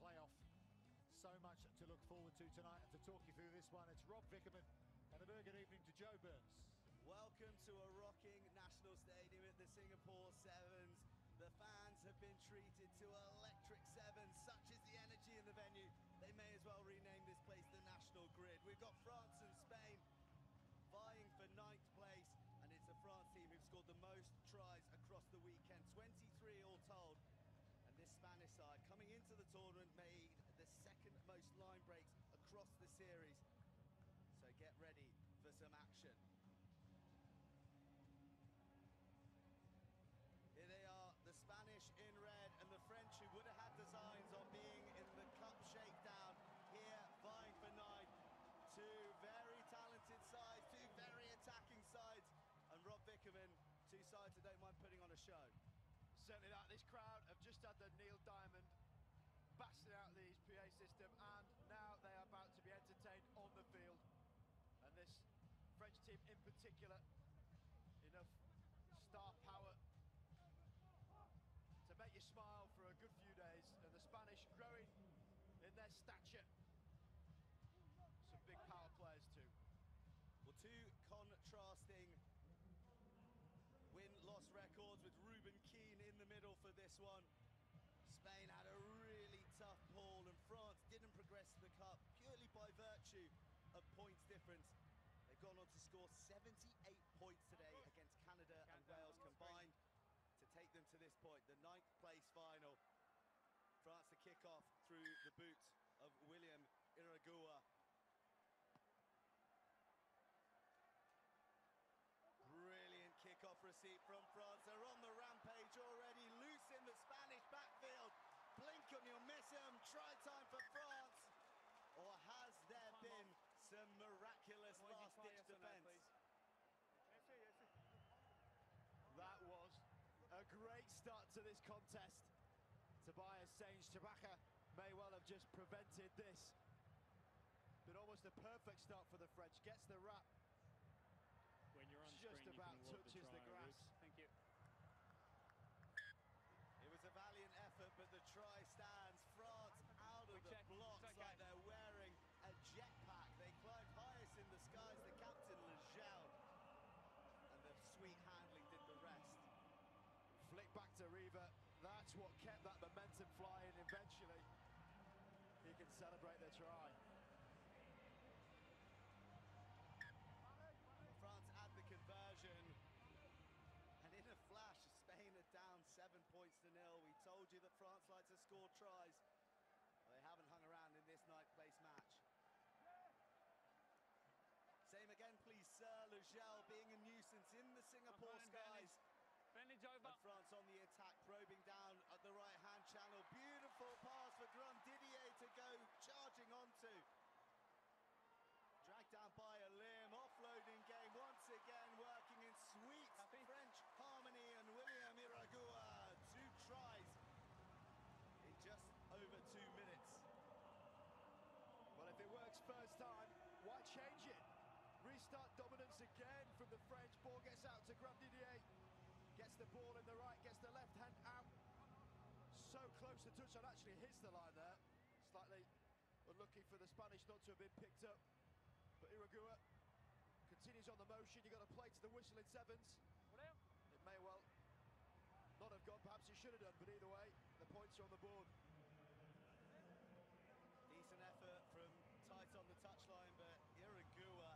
playoff. So much to look forward to tonight and to talk you through this one. It's Rob Vickerman and a very good evening to Joe Burns. Welcome to a rocking national stadium at the Singapore Sevens. The fans have been treated to electric sevens. Such is the energy in the venue. They may as well rename this place the National Grid. We've got France and Spain vying for ninth place, and it's the France team who've scored the most tries across the weekend, 23 all told. And this Spanish side, coming into the tournament, made the second most line breaks across the series. So get ready for some action. Here they are, the Spanish in red and the French who would have had designs on being in the cup shakedown here vying for nine. Two very talented sides, two very attacking sides. And Rob Vickerman, two sides that don't mind putting on a show. Certainly that. This crowd have just had the Neil Diamond blasting out the PA system and now they are about to be entertained on the field. And this French team in particular, enough star power to make you smile for a good few days. And the Spanish growing in their stature. Some big power players too. Well, two contrasting win-loss records with Ruben Keane in the middle for this one. Spain had a really tough pull and France didn't progress to the cup purely by virtue of points difference. They've gone on to score 78 points today against Canada and Wales combined to take them to this point, the ninth place final. France to kick off through the boot of William Iraguha. Brilliant kick-off receipt from France. They're on the rampage already, loose in the Spanish backfield. Blink and you'll miss him. Try time for France. Or has there been some miraculous last-ditch defence? That was a great start to this contest. Tobias Sainz-Trapaga may well have just prevented this. But almost a perfect start for the French. Gets the wrap. When you're on Just screen, about touches the, the, grass. Ruth. Thank you. It was a valiant effort, but the try stands. France out of Quick the check. blocks It's okay. like they're wearing a jetpack. They climbed highest in the skies, the captain, Laugel. And the sweet handling did the rest. Flick back to Riva. That's what kept that momentum flying. Eventually, he can celebrate the try. France had the conversion. And in a flash, Spain are down seven points to nil. We told you that France like to score tries. They haven't hung around in this ninth place match. Same again, please, Sir. Laugel being a nuisance in the Singapore Come on, skies. Bennett over. And France on the attack, probing down at the right-hand channel. Beautiful pass for Grandidier to go charging onto. Dragged down by a limb, offloading game once again, working in sweet Happy? French harmony, and William Iraguha, two tries in just over two minutes. Well, if it works first time, why change it? Restart dominance again from the French. Ball gets out to Grandidier. Gets the ball in the right, gets the left hand out. So close to touchdown, actually hits the line there. Slightly unlucky for the Spanish not to have been picked up. But Iraguha continues on the motion. You've got to play to the whistle in sevens. It may well not have gone, perhaps it should have done, but either way, the points are on the board. Decent effort from tight on the touchline, but Iraguha,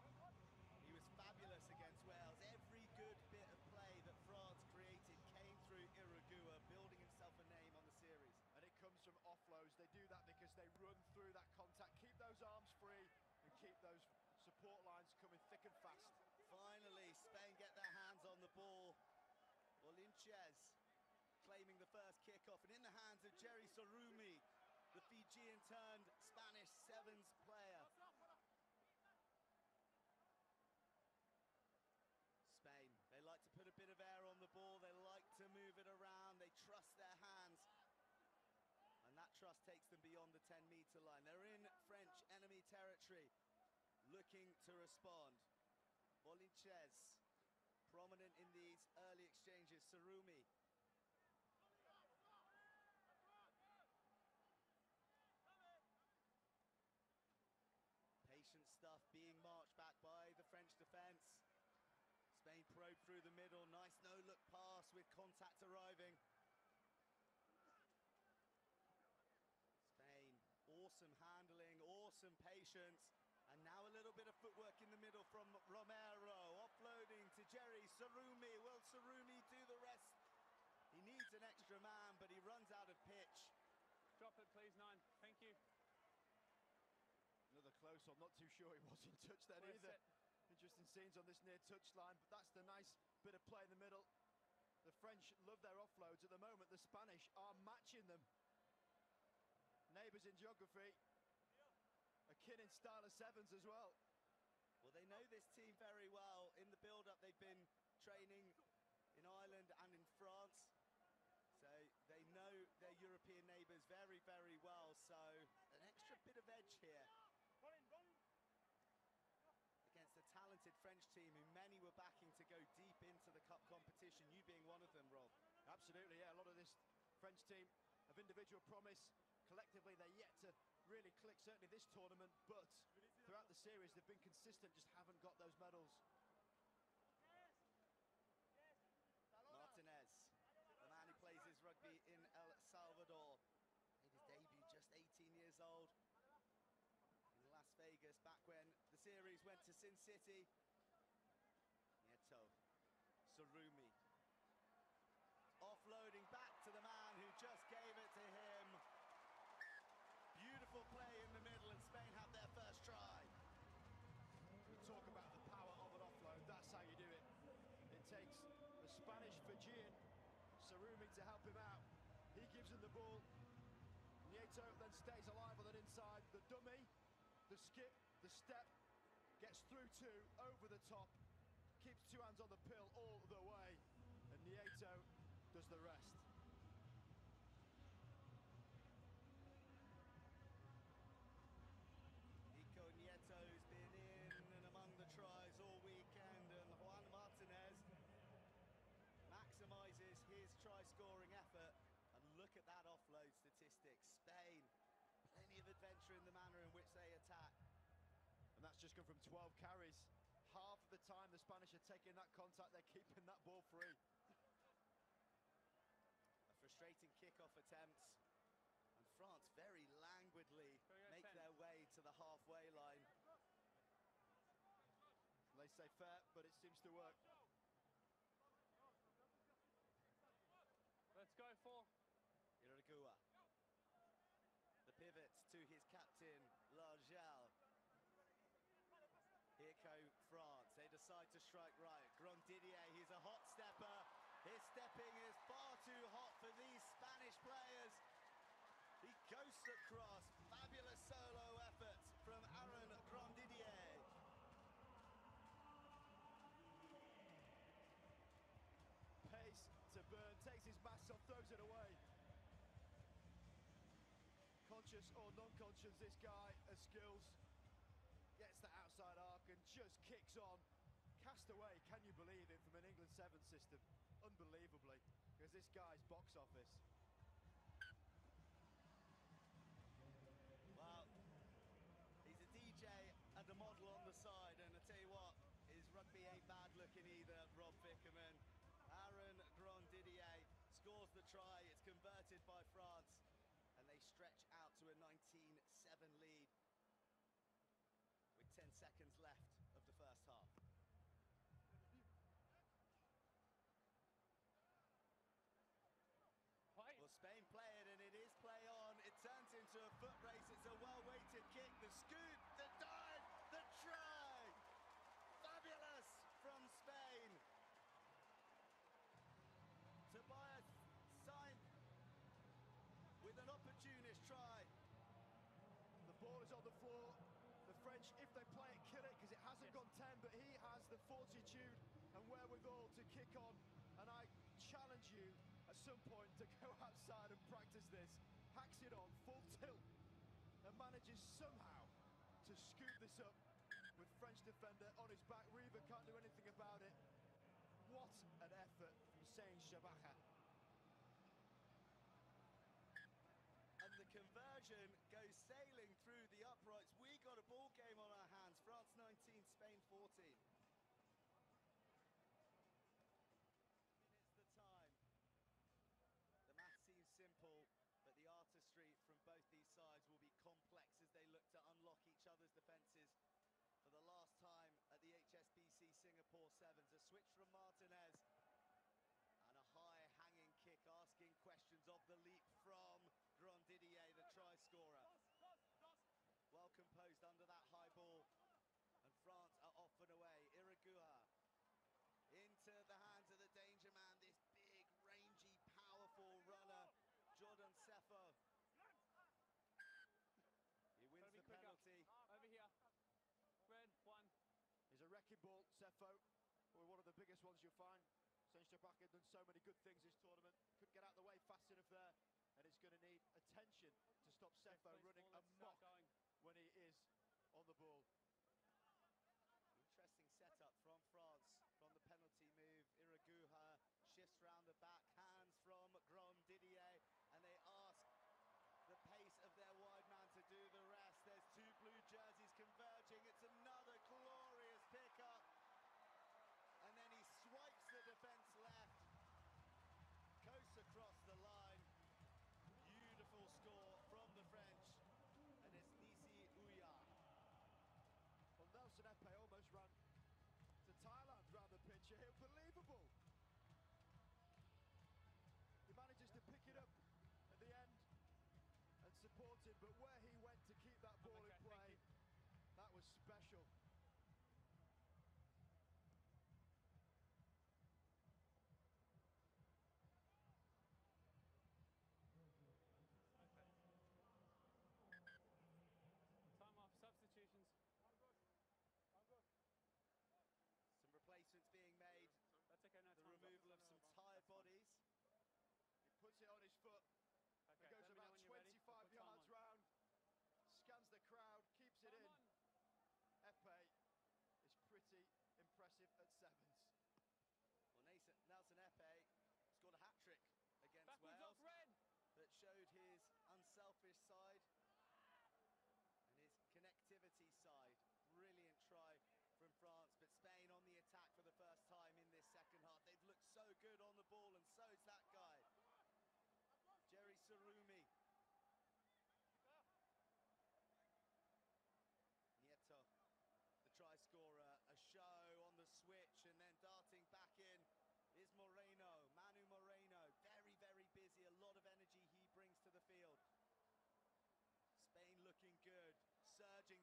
he was fabulous against Wales. Every good bit of play that France created came through Iraguha, building himself a name on the series. and it comes from offloads. They do that because they run through that contact, keep those arms free, and keep those support lines coming thick and fast. Finally, Spain get their hands on the ball. Olinchez claiming the first kickoff, and in the hands of Jerry Sarumi, the Fijian turned Spanish sevens Trust takes them beyond the 10-meter line. They're in French enemy territory, looking to respond. Oliches, prominent in these early exchanges. Sarumi. Patient stuff being marched back by the French defence. Spain probe through the middle. Nice no-look pass with contact arriving. Awesome handling, awesome patience. And now a little bit of footwork in the middle from Romero. Offloading to Jerry Sarumi. Will Sarumi do the rest? He needs an extra man, but he runs out of pitch. Drop it, please, nine. Thank you. Another close one, not too sure he was in touch then We're either. set. Interesting scenes on this near touchline, but that's the nice bit of play in the middle. The French love their offloads at the moment. The Spanish are matching them. Neighbours in geography, akin in style of sevens as well. Well, they know this team very well. In the build-up, they've been training in Ireland and in France. So they know their European neighbours very, very well. So an extra bit of edge here against a talented French team who many were backing to go deep into the cup competition, you being one of them, Rob. Absolutely, yeah. A lot of this French team of individual promise. Collectively, they're yet to really click, certainly this tournament, but throughout the series, they've been consistent, just haven't got those medals. Martinez, the man who plays his rugby in El Salvador, made his debut just 18 years old in Las Vegas back when the series went to Sin City. Nieto, Sarumi, offloading back to the man who just gave it to him. Beautiful play in the middle, and Spain have their first try. We talk about the power of an offload, that's how you do it. It takes the Spanish Fijian, Sarumi, to help him out. He gives him the ball. Nieto then stays alive on that inside. The dummy, the skip, the step, gets through two, over the top, keeps two hands on the pill all the way. And Nieto does the rest. Nico Nieto's been in and among the tries all weekend, and Juan Martinez maximises his try-scoring effort. And look at that offload statistic. Spain, plenty of adventure in the manner in which they attack. And that's just come from 12 carries. Half of the time the Spanish are taking that contact, they're keeping that ball free. A frustrating kick-off attempt. And France very languidly make their way to the halfway line. They say fair, but it seems to work. Let's go for. Iraguha. The pivot to his captain, Laugel. Go France. They decide to strike right. Grandidier, he's a hot stepper. His stepping is far too hot for these Spanish players. He ghosts across. Fabulous solo effort from Aaron Grandidier. Pace to burn, takes his mask off, throws it away. Conscious or non-conscious, this guy has skills. Gets that outside and just kicks on. Cast away, can you believe it, from an England 7 system? Unbelievably, because this guy's box office. Well, he's a DJ and a model on the side, and I tell you what, his rugby ain't bad looking either, Rob Vickerman. Aaron Grandidier scores the try, it's converted by France, and they stretch out to a 19-7 lead with 10 seconds left of the first half. Play. Well, Spain play it, and it is play on. It turns into a foot race. It's a well-weighted kick. The scoop, the dive, the try. Fabulous from Spain. Tobias Sain with an opportunist try. The ball is on the floor. The French, if they play it, kill it because it hasn't gone 10, but he has the fortitude and wherewithal to kick on. And I challenge you at some point to go outside and practice this. Hacks it on full tilt and manages somehow to scoop this up with French defender on his back. Riva can't do anything about it. What an effort from Sainz-Trapaga. And the conversion Paul A switch from Martinez. ball, Sefo, were one of the biggest ones you'll find. Sensterback had done so many good things this tournament, couldn't get out of the way fast enough there, and it's going to need attention to stop Sefo running amok when he is on the ball. did, but where he went to keep that ball okay, in play, that was special. substitutions. I'm Some replacements being made. That's okay, no, The removal of some tired bodies. He puts it on his foot.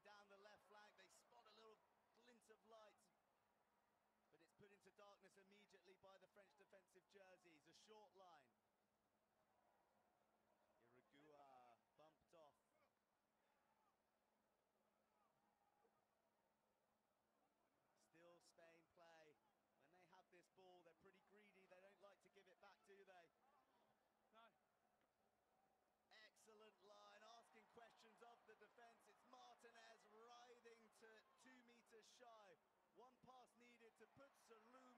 down the left flank. They spot a little glint of light, but it's put into darkness immediately by the French defensive jerseys. A short line. just shy. One pass needed to put Saru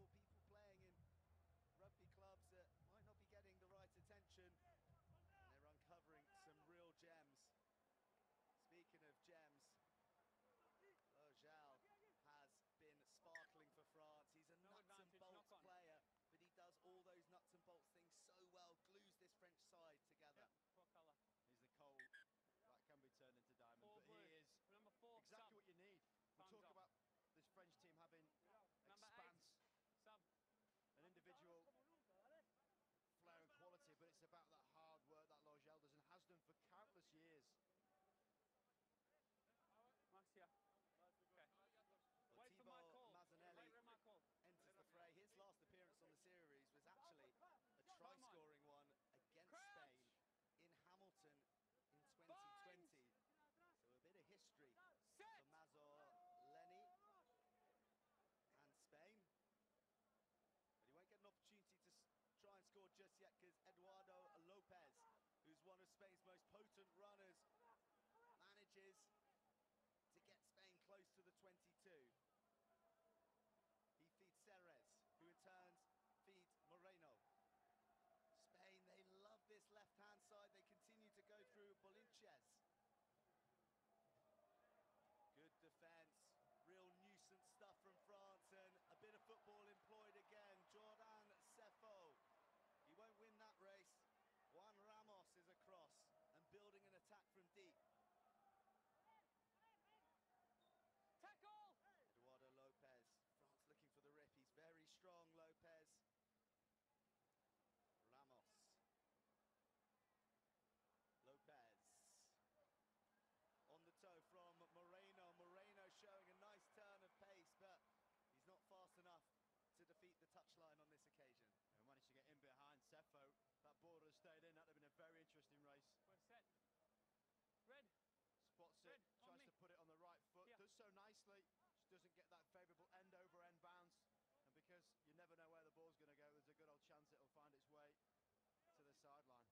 people you. Okay. Well, enters the fray. His last appearance on the series was actually a try-scoring one against Spain in Hamilton in 2020. So a bit of history for Mazor Lenny and Spain. But he won't get an opportunity to try and score just yet because Eduardo Lopez, who's one of Spain's most potent runners, so nicely. Just doesn't get that favourable end over end bounce. And because you never know where the ball's going to go, there's a good old chance it'll find its way to the sideline.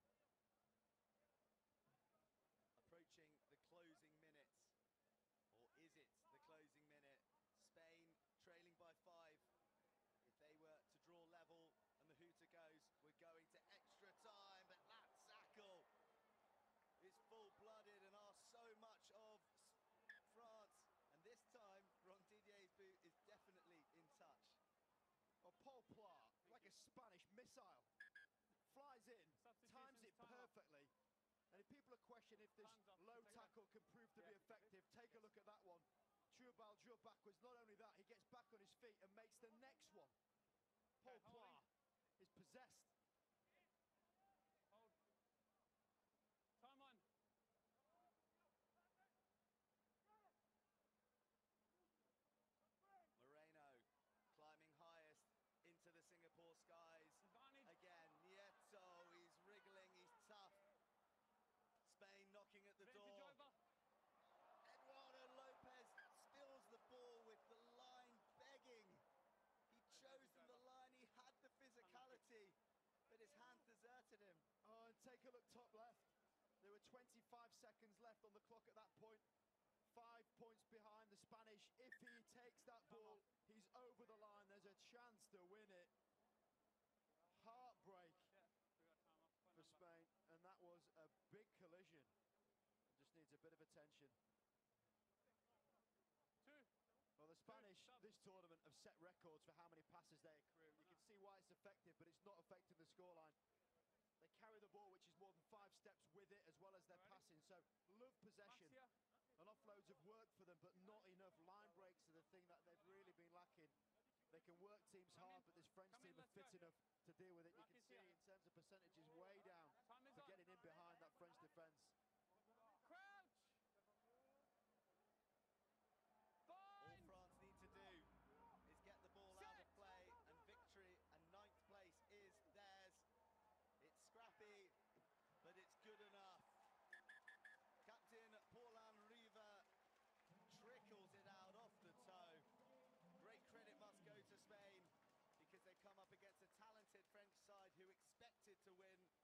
approaching the closing minute. Or is it the closing minute? Spain trailing by five. If they were to draw level and the hooter goes, we're going to extra time. But that tackle is full-blooded and asks so much of S- France. And this time, Grandidier's boot is definitely in touch. Well, Pol Pla, like a Spanish missile, flies in, times it Substitutions, time up. perfectly. And if people are questioning if this low tackle can prove to be effective, take a look at that one. True Baldur backwards. Not only that, he gets back on his feet and makes the next one. Paul Okay, is possessed. Hold. Time on. Moreno climbing highest into the Singapore skies. Advantage. Again, Nieto, he's wriggling, he's tough. Spain knocking at the Advantage door. over. Eduardo Lopez spills the ball with the line begging. He chose Advantage the over. line, he had the physicality, but his hands deserted him. Oh, and take a look top left. There were 25 seconds left on the clock at that point. Five points behind the Spanish. If he takes that ball, he's over the line. There's a chance to win it. Heartbreak Yeah, we got time off. Phone for. Spain, and that was a big collision. Just needs a bit of attention. Two. Well, the Spanish this tournament have set records for how many passes they accrue. You can see why it's effective, but it's not affecting the scoreline. They carry the ball, which is more than five steps with it, as well as their passing. So, love possession. And offloads have worked for them, but not enough. Line breaks are the thing that they've really been lacking. They can work teams Come hard, in. but this French Come team in, are fit go. enough to deal with it. You can see in terms of percentages way down for getting in behind that French defence. to win.